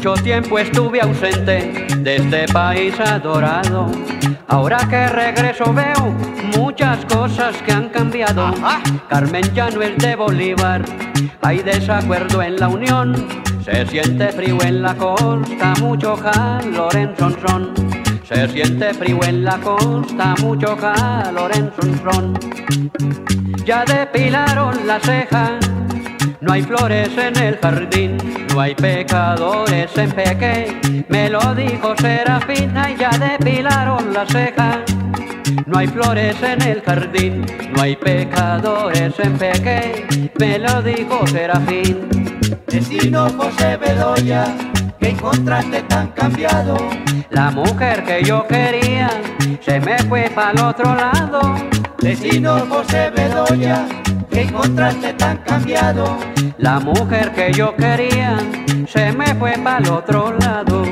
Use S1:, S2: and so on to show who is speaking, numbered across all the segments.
S1: Mucho tiempo estuve ausente de este país adorado. Ahora que regreso veo muchas cosas que han cambiado. Carmen ya no es de Bolívar, hay desacuerdo en la unión. Se siente frío en la costa, mucho calor en Sonsón. Se siente frío en la costa, mucho calor en Sonsón. Ya depilaron la ceja no hay flores en el jardín, no hay pecadores en Peque. Me lo dijo Serafina y ya depilaron las cejas. No hay flores en el jardín, no hay pecadores en Peque. Me lo dijo Serafín.
S2: Vecino José Bedoya, que encontraste tan cambiado.
S1: La mujer que yo quería se me fue para el otro lado.
S2: Vecino José Bedoya, que encontraste tan cambiado.
S1: La mujer que yo quería se me fue para el otro lado.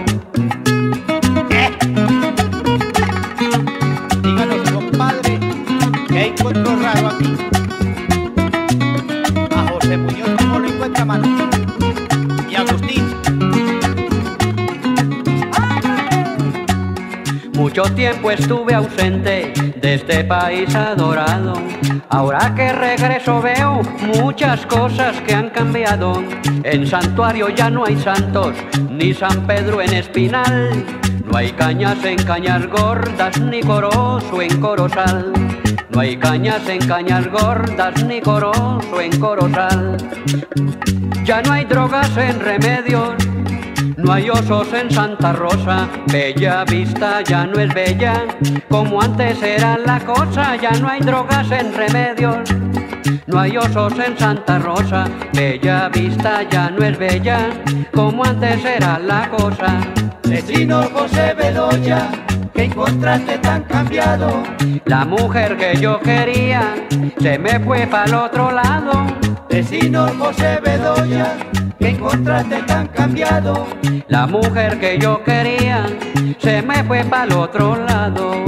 S3: Díganos, compadre, que encontró raro aquí. A José Muñoz, ¿cómo lo encuentra, mano?
S1: Mucho tiempo estuve ausente de este país adorado. Ahora que regreso veo muchas cosas que han cambiado. En santuario ya no hay santos, ni San Pedro en Espinal. No hay cañas en cañas gordas, ni corozo en corozal. No hay cañas en cañas gordas, ni corozo en corozal. Ya no hay drogas en remedios, no hay osos en Santa Rosa, Bella Vista ya no es bella, como antes era la cosa, ya no hay drogas en remedios. No hay osos en Santa Rosa, Bella Vista ya no es bella, como antes era la cosa.
S2: Vecino José Bedoya, que encontraste tan cambiado.
S1: La mujer que yo quería se me fue para el otro lado.
S2: Vecino José Bedoya, que encontraste tan cambiado.
S1: La mujer que yo quería se me fue para el otro lado.